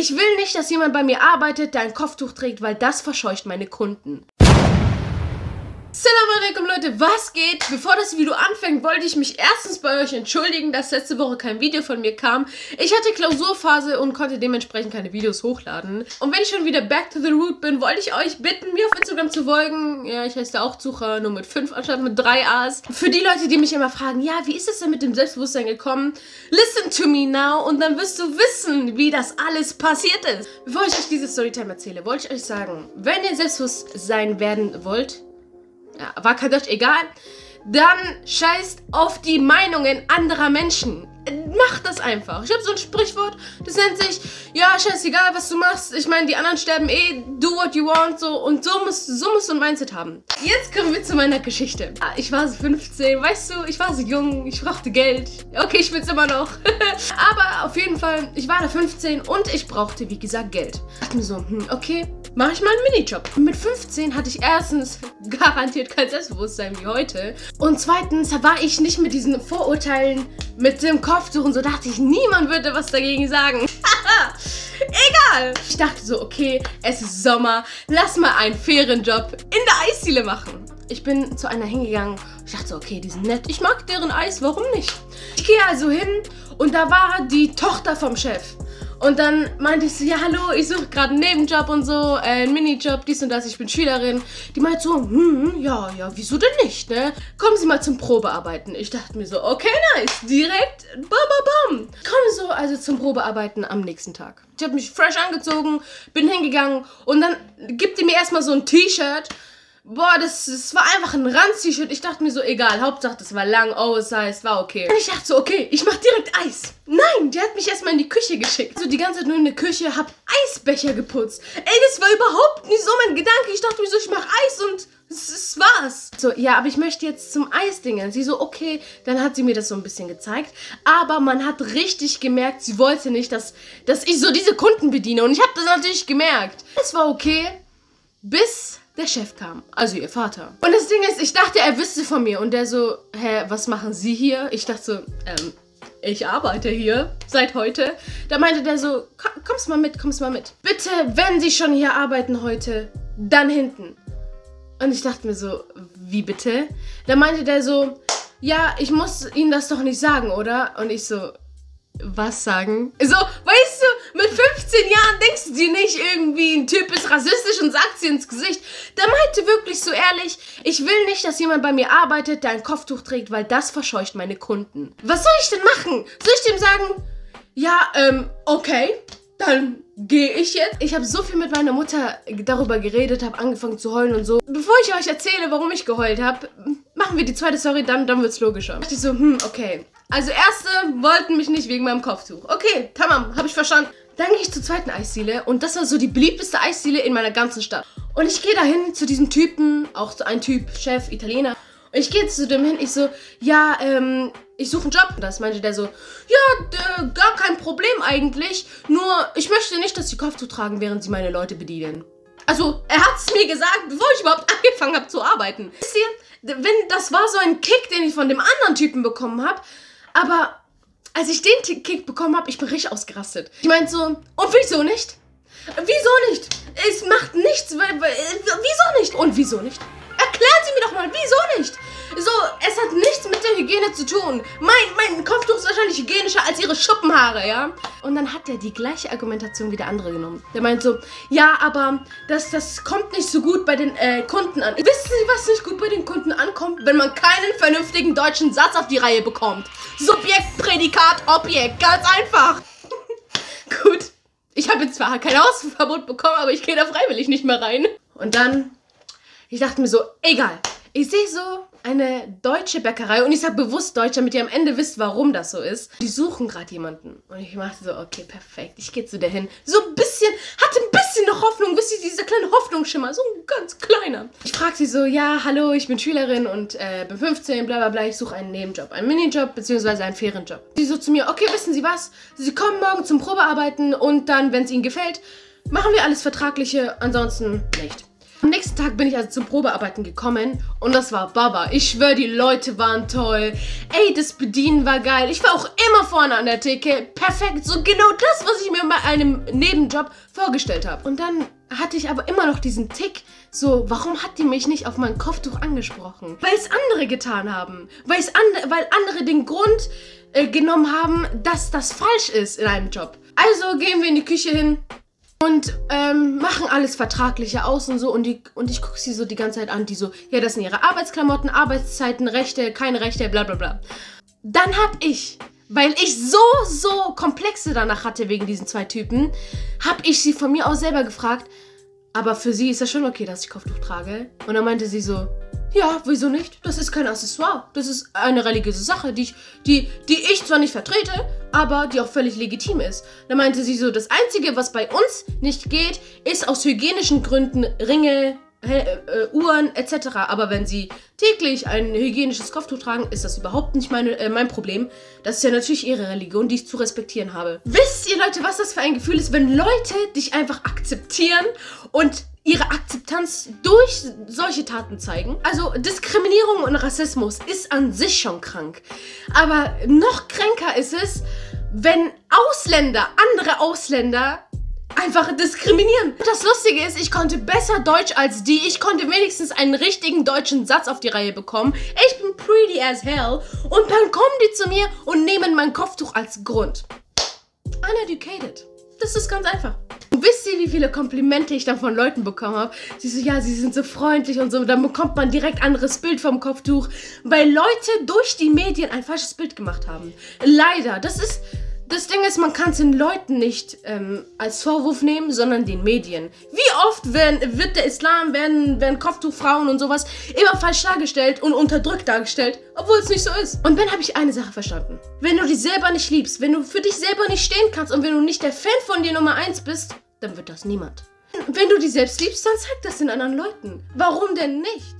Ich will nicht, dass jemand bei mir arbeitet, der ein Kopftuch trägt, weil das verscheucht meine Kunden. Salam alaikum Leute, was geht? Bevor das Video anfängt, wollte ich mich erstens bei euch entschuldigen, dass letzte Woche kein Video von mir kam. Ich hatte Klausurphase und konnte dementsprechend keine Videos hochladen. Und wenn ich schon wieder back to the root bin, wollte ich euch bitten, mir auf Instagram zu folgen. Ja, ich heiße da auch Zucher, nur mit 5 anstatt mit 3 A's. Für die Leute, die mich immer fragen, ja, wie ist es denn mit dem Selbstbewusstsein gekommen? Listen to me now und dann wirst du wissen, wie das alles passiert ist. Bevor ich euch diese Storytime erzähle, wollte ich euch sagen, wenn ihr selbstbewusst sein werden wollt, ja, war Deutsch, egal, dann scheißt auf die Meinungen anderer Menschen. Macht das einfach. Ich habe so ein Sprichwort, das nennt sich, ja, scheißegal, was du machst. Ich meine, die anderen sterben eh, do what you want, so. Und so musst, so musst du ein Mindset haben. Jetzt kommen wir zu meiner Geschichte. Ich war so 15, weißt du, ich war so jung, ich brauchte Geld. Okay, ich bin's immer noch. Aber auf jeden Fall, ich war da 15 und ich brauchte, wie gesagt, Geld. Ich dachte mir so, hm, okay, mache ich mal einen Minijob. Mit 15 hatte ich erstens garantiert kein Selbstbewusstsein wie heute. Und zweitens war ich nicht mit diesen Vorurteilen mit dem Kopftuch und so dachte ich, niemand würde was dagegen sagen. Egal. Ich dachte so, okay, es ist Sommer, lass mal einen fairen Job in der Eisdiele machen. Ich bin zu einer hingegangen. Ich dachte so, okay, die sind nett. Ich mag deren Eis, warum nicht? Ich gehe also hin und da war die Tochter vom Chef. Und dann meinte ich so, ja hallo, ich suche gerade einen Nebenjob und so, äh, einen Minijob, dies und das, ich bin Schülerin. Die meint so, hm, ja, ja, wieso denn nicht, ne? Kommen Sie mal zum Probearbeiten. Ich dachte mir so, okay, nice, direkt, bam, bam, bam. Kommen so also zum Probearbeiten am nächsten Tag. Ich habe mich fresh angezogen, bin hingegangen und dann gibt die mir erstmal so ein T-Shirt Boah, das, das war einfach ein Ranz-T-Shirt. Ich dachte mir so, egal, Hauptsache das war lang, oversized, war okay. Und ich dachte so, okay, ich mach direkt Eis. Nein, die hat mich erstmal in die Küche geschickt. So die ganze Zeit nur in der Küche, hab Eisbecher geputzt. Ey, das war überhaupt nicht so mein Gedanke. Ich dachte mir so, ich mach Eis und das war's. So, ja, aber ich möchte jetzt zum Eisdingen. Sie so, okay, dann hat sie mir das so ein bisschen gezeigt. Aber man hat richtig gemerkt, sie wollte nicht, dass, dass ich so diese Kunden bediene. Und ich habe das natürlich gemerkt. Es war okay, bis der Chef kam, also ihr Vater. Und das Ding ist, ich dachte, er wüsste von mir. Und der so, hä, was machen Sie hier? Ich dachte so, ähm, ich arbeite hier seit heute. Da meinte der so, kommst mal mit, kommst mal mit. Bitte, wenn Sie schon hier arbeiten heute, dann hinten. Und ich dachte mir so, wie bitte? Da meinte der so, ja, ich muss Ihnen das doch nicht sagen, oder? Und ich so, was sagen? So, weißt du, mit 15 Jahren denkst du dir nicht irgendwie, ein Typ ist rassistisch und sagt sie ins Gesicht. Der meinte wirklich so ehrlich, ich will nicht, dass jemand bei mir arbeitet, der ein Kopftuch trägt, weil das verscheucht meine Kunden. Was soll ich denn machen? Soll ich dem sagen, ja, ähm, okay, dann gehe ich jetzt. Ich habe so viel mit meiner Mutter darüber geredet, habe angefangen zu heulen und so. Bevor ich euch erzähle, warum ich geheult habe, machen wir die zweite Story, dann, dann es logischer. Ich dachte so, hm, okay. Also erste wollten mich nicht wegen meinem Kopftuch. Okay, tamam, habe ich verstanden. Dann gehe ich zur zweiten Eisdiele und das war so die beliebteste Eisdiele in meiner ganzen Stadt. Und ich gehe dahin zu diesem Typen, auch so ein Typ, Chef, Italiener. Und ich gehe zu dem hin, ich so, ja, ähm, ich suche einen Job. Und das meinte der so, ja, gar kein Problem eigentlich. Nur, ich möchte nicht, dass Sie Kopftuch tragen, während Sie meine Leute bedienen. Also, er hat es mir gesagt, bevor ich überhaupt angefangen habe zu arbeiten. Wisst ihr, wenn, das war so ein Kick, den ich von dem anderen Typen bekommen habe. Aber als ich den Kick bekommen habe, ich bin richtig ausgerastet. Ich meinte so, und wieso nicht? Wieso nicht? Es macht nichts. Wieso nicht? Und wieso nicht? Erklären Sie mir doch mal, wieso nicht? So, es hat nichts mit der Hygiene zu tun. Mein, mein Kopftuch ist wahrscheinlich hygienischer als ihre Schuppenhaare, ja? Und dann hat er die gleiche Argumentation wie der andere genommen. Der meint so, ja, aber das, das kommt nicht so gut bei den äh, Kunden an. Wissen Sie, was nicht gut bei den Kunden ankommt? Wenn man keinen vernünftigen deutschen Satz auf die Reihe bekommt. Subjekt, Prädikat, Objekt. Ganz einfach. gut. Ich habe jetzt zwar kein Hausverbot bekommen, aber ich gehe da freiwillig nicht mehr rein. Und dann, ich dachte mir so, egal. Ich sehe so eine deutsche Bäckerei und ich sage bewusst deutsch, damit ihr am Ende wisst, warum das so ist. Die suchen gerade jemanden. Und ich machte so, okay, perfekt. Ich gehe zu der hin. So ein bisschen, hatte ein bisschen noch Hoffnung. Wisst ihr, dieser kleine Hoffnungsschimmer. So ein ganz kleiner. Ich frage sie so, ja, hallo, ich bin Schülerin und äh, bin 15, bla bla bla. Ich suche einen Nebenjob. Einen Minijob beziehungsweise einen fairen Job. Sie so zu mir, okay, wissen Sie was? Sie kommen morgen zum Probearbeiten und dann, wenn es Ihnen gefällt, machen wir alles Vertragliche. Ansonsten nicht. Am nächsten Tag bin ich also zum Probearbeiten gekommen und das war Baba. Ich schwöre, die Leute waren toll. Ey, das Bedienen war geil. Ich war auch immer vorne an der Theke. Perfekt, so genau das, was ich mir bei einem Nebenjob vorgestellt habe. Und dann hatte ich aber immer noch diesen Tick, so, warum hat die mich nicht auf mein Kopftuch angesprochen? Weil es andere getan haben. Weil, and weil andere den Grund äh, genommen haben, dass das falsch ist in einem Job. Also gehen wir in die Küche hin, und ähm, machen alles Vertragliche aus und so. Und, die, und ich gucke sie so die ganze Zeit an, die so, ja, das sind ihre Arbeitsklamotten, Arbeitszeiten, Rechte, keine Rechte, bla bla bla. Dann hab ich, weil ich so, so Komplexe danach hatte wegen diesen zwei Typen, hab ich sie von mir aus selber gefragt, aber für sie ist das schon okay, dass ich Kopftuch trage. Und dann meinte sie so, ja, wieso nicht? Das ist kein Accessoire. Das ist eine religiöse Sache, die ich, die, die ich zwar nicht vertrete, aber die auch völlig legitim ist. Da meinte sie so, das Einzige, was bei uns nicht geht, ist aus hygienischen Gründen Ringe, äh, Uhren etc. Aber wenn sie täglich ein hygienisches Kopftuch tragen, ist das überhaupt nicht meine, äh, mein Problem. Das ist ja natürlich ihre Religion, die ich zu respektieren habe. Wisst ihr Leute, was das für ein Gefühl ist, wenn Leute dich einfach akzeptieren und ihre Akzeptanz durch solche Taten zeigen. Also Diskriminierung und Rassismus ist an sich schon krank. Aber noch kränker ist es, wenn Ausländer, andere Ausländer einfach diskriminieren. Das Lustige ist, ich konnte besser Deutsch als die. Ich konnte wenigstens einen richtigen deutschen Satz auf die Reihe bekommen. Ich bin pretty as hell. Und dann kommen die zu mir und nehmen mein Kopftuch als Grund. Uneducated. Das ist ganz einfach. Wisst ihr, wie viele Komplimente ich dann von Leuten bekommen habe? Sie so, ja, sie sind so freundlich und so. Dann bekommt man direkt anderes Bild vom Kopftuch, weil Leute durch die Medien ein falsches Bild gemacht haben. Leider. Das ist das Ding ist, man kann es den Leuten nicht ähm, als Vorwurf nehmen, sondern den Medien. Wie oft werden, wird der Islam, werden, werden Kopftuchfrauen und sowas immer falsch dargestellt und unterdrückt dargestellt, obwohl es nicht so ist. Und dann habe ich eine Sache verstanden. Wenn du dich selber nicht liebst, wenn du für dich selber nicht stehen kannst und wenn du nicht der Fan von dir Nummer 1 bist, dann wird das niemand. Wenn du dich selbst liebst, dann zeig das den anderen Leuten. Warum denn nicht?